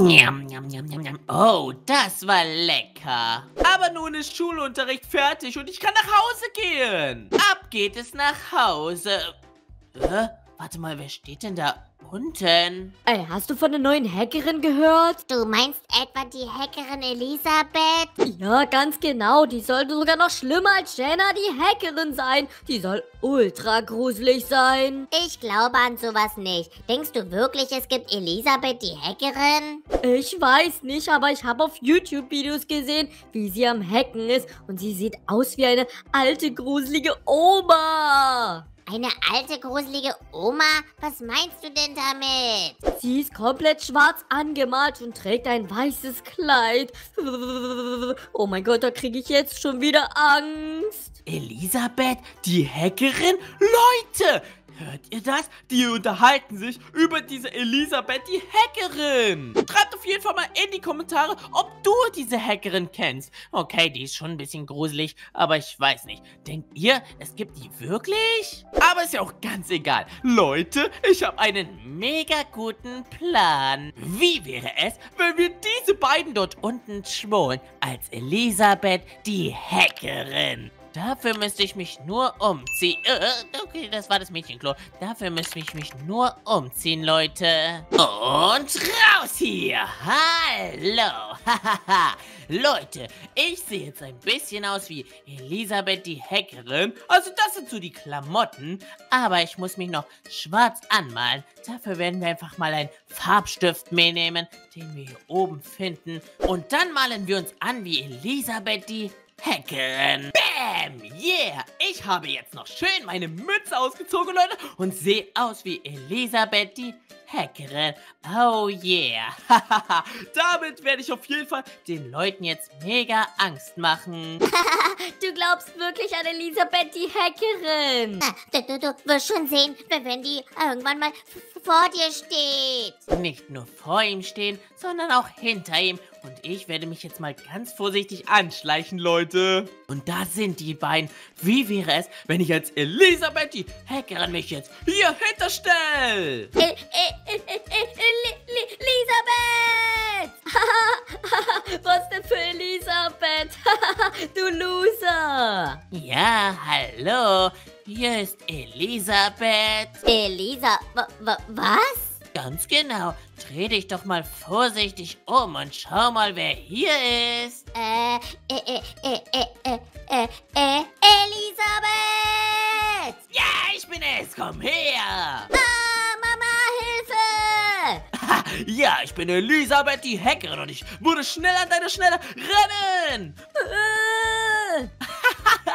Njam, njam, njam, njam. Oh, das war lecker. Aber nun ist Schulunterricht fertig und ich kann nach Hause gehen. Ab geht es nach Hause. Hä? Warte mal, wer steht denn da unten? Ey, hast du von der neuen Hackerin gehört? Du meinst etwa die Hackerin Elisabeth? Ja, ganz genau. Die sollte sogar noch schlimmer als Jenna die Hackerin sein. Die soll ultra gruselig sein. Ich glaube an sowas nicht. Denkst du wirklich, es gibt Elisabeth die Hackerin? Ich weiß nicht, aber ich habe auf YouTube Videos gesehen, wie sie am Hacken ist. Und sie sieht aus wie eine alte, gruselige Oma. Eine alte, gruselige Oma? Was meinst du denn damit? Sie ist komplett schwarz angemalt und trägt ein weißes Kleid. Oh mein Gott, da kriege ich jetzt schon wieder Angst. Elisabeth, die Hackerin? Leute, Hört ihr das? Die unterhalten sich über diese Elisabeth, die Hackerin. Schreibt auf jeden Fall mal in die Kommentare, ob du diese Hackerin kennst. Okay, die ist schon ein bisschen gruselig, aber ich weiß nicht. Denkt ihr, es gibt die wirklich? Aber ist ja auch ganz egal. Leute, ich habe einen mega guten Plan. Wie wäre es, wenn wir diese beiden dort unten schmolen als Elisabeth, die Hackerin? Dafür müsste ich mich nur umziehen. Äh, okay, das war das Mädchenklo. Dafür müsste ich mich nur umziehen, Leute. Und raus hier. Hallo. Leute, ich sehe jetzt ein bisschen aus wie Elisabeth die Hackerin. Also das sind so die Klamotten. Aber ich muss mich noch schwarz anmalen. Dafür werden wir einfach mal einen Farbstift mitnehmen, den wir hier oben finden. Und dann malen wir uns an wie Elisabeth die Hackerin. Bam! Yeah! Ich habe jetzt noch schön meine Mütze ausgezogen, Leute, und sehe aus wie Elisabeth die Hackerin. Oh yeah. Damit werde ich auf jeden Fall den Leuten jetzt mega Angst machen. du glaubst wirklich an Elisabeth, die Hackerin. Du, du, du wirst schon sehen, wenn die irgendwann mal vor dir steht. Nicht nur vor ihm stehen, sondern auch hinter ihm. Und ich werde mich jetzt mal ganz vorsichtig anschleichen, Leute. Und da sind die beiden. Wie wäre es, wenn ich als Elisabeth, die Hackerin, mich jetzt hier hinterstelle? Äh, äh, Elisabeth! Was denn für Elisabeth? du Loser! Ja, hallo. Hier ist Elisabeth. Elisa, was? Ganz genau. Dreh dich doch mal vorsichtig um und schau mal, wer hier ist. Äh, äh, äh, äh, äh, äh, äh, äh Elisabeth! Ja, ich bin es. Komm her. Ah, Mama, Hilfe! ja, ich bin Elisabeth, die Hackerin und ich wurde schneller an deiner Schnelle rennen.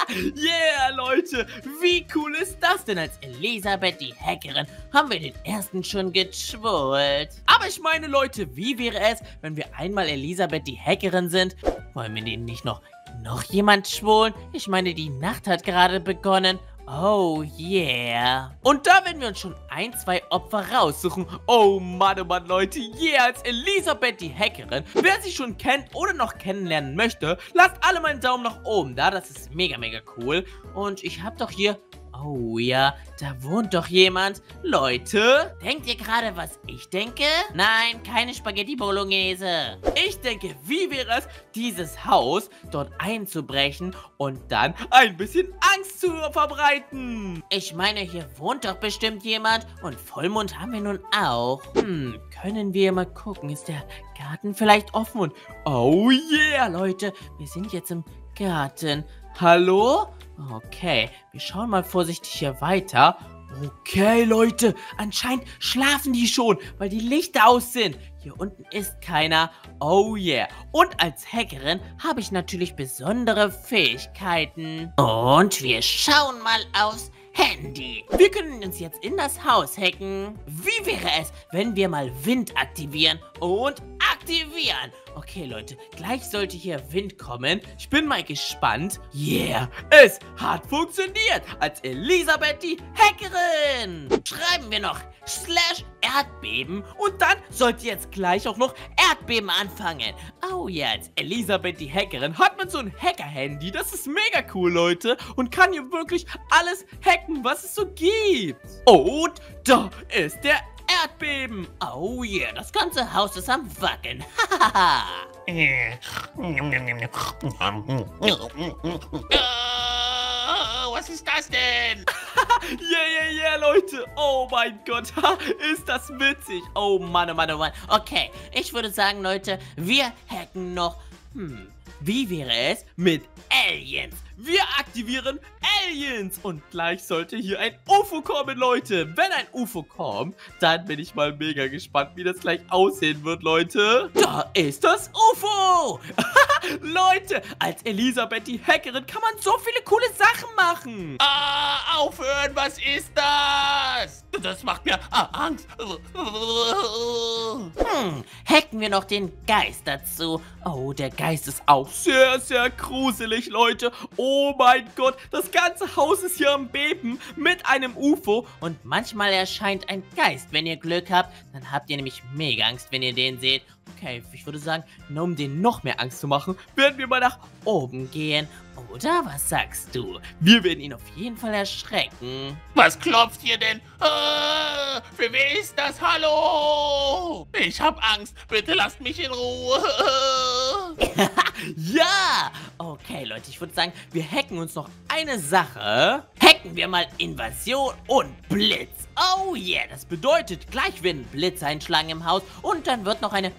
yeah, Leute, wie cool ist das denn? Als Elisabeth, die Hackerin, haben wir den ersten schon geschwult. Aber ich meine, Leute, wie wäre es, wenn wir einmal Elisabeth, die Hackerin sind? Wollen wir den nicht noch, noch jemand schwulen? Ich meine, die Nacht hat gerade begonnen Oh yeah. Und da werden wir uns schon ein, zwei Opfer raussuchen. Oh Mann, oh Mann, Leute. Yeah, als Elisabeth, die Hackerin. Wer sie schon kennt oder noch kennenlernen möchte, lasst alle mal einen Daumen nach oben da. Das ist mega, mega cool. Und ich habe doch hier Oh ja, da wohnt doch jemand. Leute, denkt ihr gerade, was ich denke? Nein, keine Spaghetti Bolognese. Ich denke, wie wäre es, dieses Haus dort einzubrechen und dann ein bisschen Angst zu verbreiten? Ich meine, hier wohnt doch bestimmt jemand und Vollmond haben wir nun auch. Hm, können wir mal gucken, ist der Garten vielleicht offen und... Oh yeah, Leute, wir sind jetzt im Garten. Hallo? Okay, wir schauen mal vorsichtig hier weiter. Okay, Leute, anscheinend schlafen die schon, weil die Lichter aus sind. Hier unten ist keiner. Oh yeah. Und als Hackerin habe ich natürlich besondere Fähigkeiten. Und wir schauen mal aufs Handy. Wir können uns jetzt in das Haus hacken. Wie wäre es, wenn wir mal Wind aktivieren und aktivieren? Okay, Leute, gleich sollte hier Wind kommen. Ich bin mal gespannt. Yeah, es hat funktioniert. Als Elisabeth die Hackerin. Schreiben wir noch slash Erdbeben und dann sollte jetzt gleich auch noch Erdbeben anfangen. Oh ja, als Elisabeth die Hackerin hat man so ein Hacker-Handy. Das ist mega cool, Leute. Und kann hier wirklich alles hacken, was es so gibt. Und da ist der Erdbeben. Oh yeah, das ganze Haus ist am Wackeln. Hahaha. Äh, Oh, was ist das denn? Yeah, yeah, yeah, Leute. Oh mein Gott, ist das witzig. Oh Mann, oh Mann, oh Mann. Okay, ich würde sagen, Leute, wir hacken noch... Hm, wie wäre es mit Aliens? Wir aktivieren Aliens. Und gleich sollte hier ein UFO kommen, Leute. Wenn ein UFO kommt, dann bin ich mal mega gespannt, wie das gleich aussehen wird, Leute. Da ist das UFO. Leute, als Elisabeth die Hackerin kann man so viele coole Sachen machen. Ah, aufhören, was ist das? Das macht mir ah, Angst. Hm, hacken wir noch den Geist dazu. Oh, der Geist ist auch sehr, sehr gruselig, Leute. Oh mein Gott, das ganze Haus ist hier am Beben mit einem UFO. Und manchmal erscheint ein Geist. Wenn ihr Glück habt, dann habt ihr nämlich mega Angst, wenn ihr den seht. Okay, ich würde sagen, nur um den noch mehr Angst zu machen, werden wir mal nach oben gehen. Oder was sagst du? Wir werden ihn auf jeden Fall erschrecken. Was klopft hier denn? Ah, für wer ist das? Hallo? Ich hab Angst. Bitte lasst mich in Ruhe. ja! Okay, Leute, ich würde sagen, wir hacken uns noch eine Sache. Hacken wir mal Invasion und Blitz. Oh yeah, das bedeutet, gleich werden Blitz einschlagen im Haus und dann wird noch eine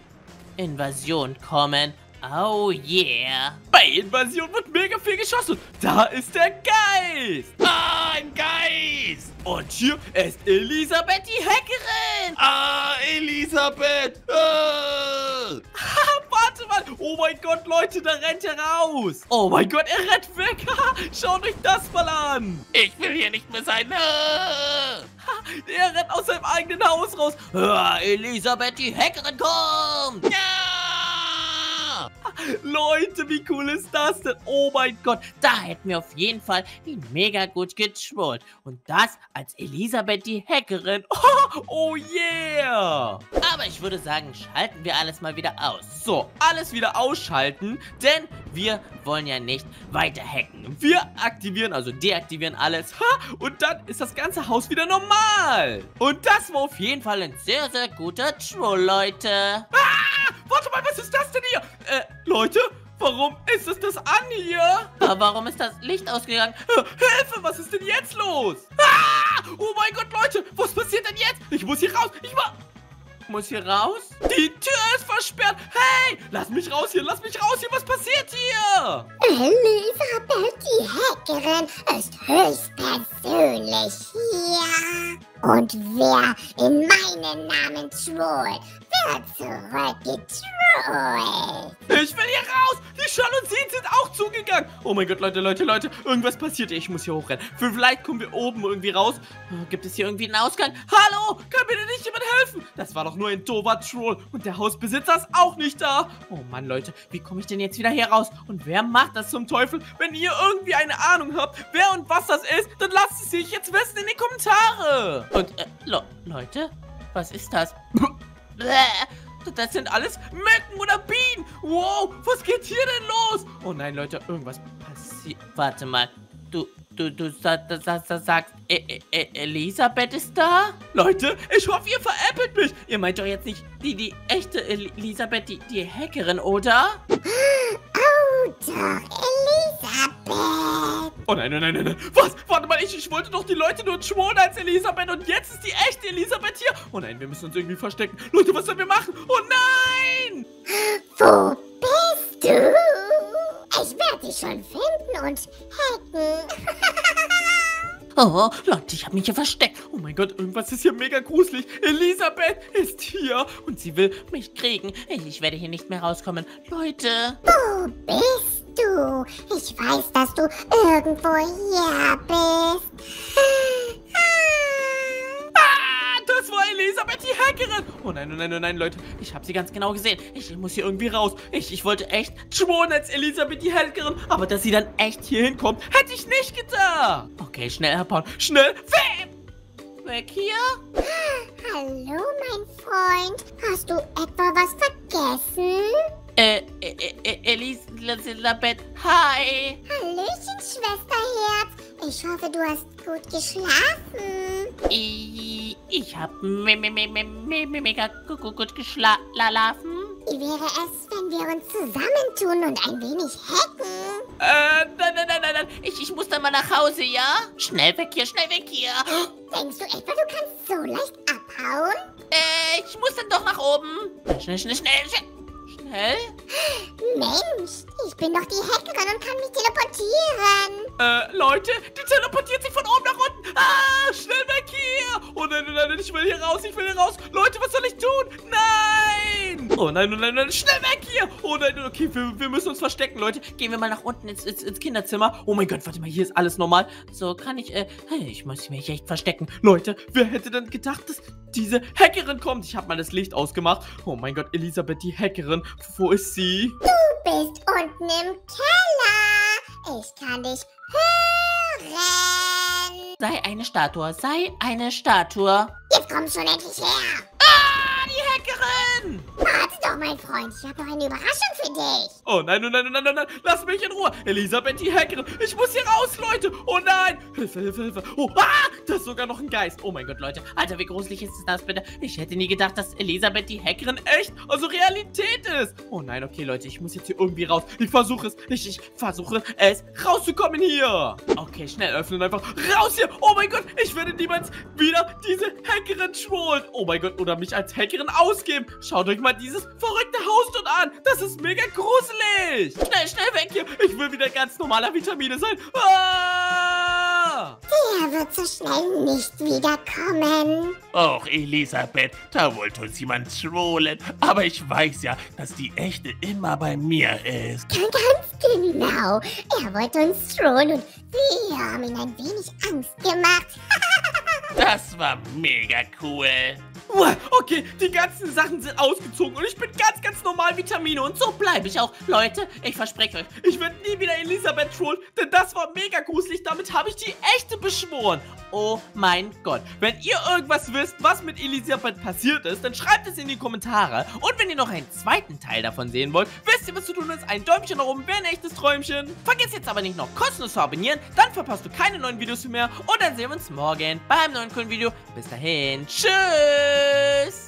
Invasion kommen. Oh yeah. Bei Invasion wird mega viel geschossen. Da ist der Geist. Ah, ein Geist. Und hier ist Elisabeth, die Hackerin. Ah, Elisabeth. Ah. Oh mein Gott, Leute, da rennt er raus. Oh mein Gott, er rennt weg. Schaut euch das mal an. Ich will hier nicht mehr sein. Ah. Er rennt aus seinem eigenen Haus raus. Ah, Elisabeth, die Hackerin kommt. Ja. Leute, wie cool ist das denn? Oh mein Gott, da hätten wir auf jeden Fall ihn mega gut geschwult. Und das als Elisabeth die Hackerin. Oh, oh yeah! Aber ich würde sagen, schalten wir alles mal wieder aus. So, alles wieder ausschalten, denn wir wollen ja nicht weiter hacken. Wir aktivieren, also deaktivieren alles. Ha, und dann ist das ganze Haus wieder normal. Und das war auf jeden Fall ein sehr, sehr guter Troll, Leute. Ah, warte mal, was ist das denn hier? Äh, Leute, warum ist es das an hier? Aber warum ist das Licht ausgegangen? Hilfe, was ist denn jetzt los? Ah! Oh mein Gott, Leute, was passiert denn jetzt? Ich muss hier raus. Ich war... Muss hier raus? Die Tür ist versperrt. Hey, lass mich raus hier, lass mich raus hier. Was passiert hier? Elisabeth, die Hackerin, ist höchstpersönlich hier. Und wer in meinen Namen schwul, wird zurückgetrollt. Ich will hier raus. Die Jalousien sind auch zugegangen. Oh mein Gott, Leute, Leute, Leute. Irgendwas passiert. Ich muss hier hochrennen. Vielleicht kommen wir oben irgendwie raus. Äh, Gibt es hier irgendwie einen Ausgang? Hallo? Kann mir denn nicht jemand helfen? Das war doch nur ein doofer Troll. Und der Hausbesitzer ist auch nicht da. Oh Mann, Leute. Wie komme ich denn jetzt wieder hier raus? Und wer macht das zum Teufel? Wenn ihr irgendwie eine Ahnung habt, wer und was das ist, dann lasst es sich jetzt wissen in die Kommentare. Und, äh, Le Leute? Was ist das? Das sind alles Mücken oder Bienen. Wow, was geht hier denn los? Oh nein, Leute, irgendwas passiert. Warte mal. Du, du, du sa sa sa sagst, e e e Elisabeth ist da? Leute, ich hoffe, ihr veräppelt mich. Ihr meint doch jetzt nicht die, die echte El Elisabeth, die, die Hackerin, oder? Oh, doch, Elisabeth. Oh nein, nein, nein, nein, nein. Was? Warte mal, ich, ich wollte doch die Leute nur schworen als Elisabeth und jetzt ist die echte Elisabeth hier. Oh nein, wir müssen uns irgendwie verstecken. Leute, was sollen wir machen? Oh nein! Wo bist du? Ich werde dich schon finden und hacken. Oh, Leute, ich habe mich hier versteckt. Oh mein Gott, irgendwas ist hier mega gruselig. Elisabeth ist hier und sie will mich kriegen. Ich werde hier nicht mehr rauskommen. Leute. Wo bist du? Ich weiß, dass du irgendwo hier bist. Ah, das war Hackerin. Oh nein, oh nein, oh nein, Leute. Ich habe sie ganz genau gesehen. Ich muss hier irgendwie raus. Ich, ich wollte echt schworen als Elisabeth, die Hackerin. Aber dass sie dann echt hier hinkommt, hätte ich nicht gedacht. Okay, schnell abhauen. Schnell weg. Weg hier. Hallo, mein Freund. Hast du etwa was vergessen? Äh, äh, äh, Elisabeth, hi. Hallöchen, Schwesterherz. Ich hoffe, du hast gut geschlafen. Ich, ich hab me, me, me, me, me, me, mega gut, geschlafen. Wie wäre es, wenn wir uns zusammentun und ein wenig hacken? Äh, nein, nein, nein, nein, nein. Ich, ich muss dann mal nach Hause, ja? Schnell weg hier, schnell weg hier. Denkst du etwa, du kannst so leicht abhauen? Äh, ich muss dann doch nach oben. Schnell, schnell, schnell, schnell. Schnell? Mensch, ich bin doch die Hackerin und kann mich teleportieren. Äh, Leute, die teleportiert sich von oben nach unten. Ah, schnell weg hier. Oh nein, nein, nein, ich will hier raus, ich will hier raus. Leute, was soll ich tun? Nein. Oh nein, oh nein, nein, schnell weg hier. Oh nein, okay, wir, wir müssen uns verstecken, Leute. Gehen wir mal nach unten ins, ins, ins Kinderzimmer. Oh mein Gott, warte mal, hier ist alles normal. So, kann ich, äh, ich muss mich echt verstecken. Leute, wer hätte denn gedacht, dass diese Hackerin kommt? Ich habe mal das Licht ausgemacht. Oh mein Gott, Elisabeth, die Hackerin. Wo ist sie? Du bist unten im Keller. Ich kann dich hören. Sei eine Statue, sei eine Statue. Jetzt komm schon endlich her. Hackerin! Warte doch, mein Freund. Ich habe noch eine Überraschung für dich. Oh nein, oh nein, oh nein, oh nein, lass mich in Ruhe. Elisabeth, die Hackerin. Ich muss hier raus, Leute. Oh nein. Hilfe, Hilfe, Hilfe. Oh, ah, da ist sogar noch ein Geist. Oh mein Gott, Leute. Alter, wie gruselig ist das bitte? Ich hätte nie gedacht, dass Elisabeth, die Hackerin, echt, also Realität ist. Oh nein, okay, Leute, ich muss jetzt hier irgendwie raus. Ich versuche es. Ich, ich versuche es, rauszukommen hier. Okay, schnell öffnen einfach. Raus hier. Oh mein Gott, ich werde niemals wieder diese Hackerin schwulen. Oh mein Gott, oder mich als Hackerin ausgeben. Schaut euch mal dieses verrückte Haus dort an. Das ist mega gruselig. Schnell, schnell weg hier. Ich will wieder ganz normaler Vitamine sein. Ah! Der wird so schnell nicht wiederkommen. Och, Elisabeth, da wollte uns jemand trollen. Aber ich weiß ja, dass die echte immer bei mir ist. Ganz genau. Er wollte uns trollen und wir haben ihm ein wenig Angst gemacht. Das war mega cool. Okay, die ganzen Sachen sind ausgezogen und ich bin ganz, ganz normal Vitamine und so bleibe ich auch. Leute, ich verspreche euch, ich werde nie wieder Elisabeth trollen, denn das war mega gruselig. Damit habe ich die echte beschworen. Oh mein Gott. Wenn ihr irgendwas wisst, was mit Elisabeth passiert ist, dann schreibt es in die Kommentare. Und wenn ihr noch einen zweiten Teil davon sehen wollt, wisst ihr, was zu tun ist. Ein Däumchen nach oben wäre ein echtes Träumchen. Vergesst jetzt aber nicht noch kostenlos zu abonnieren, dann verpasst du keine neuen Videos mehr. Und dann sehen wir uns morgen beim neuen coolen Video. Bis dahin, tschüss. Deuces!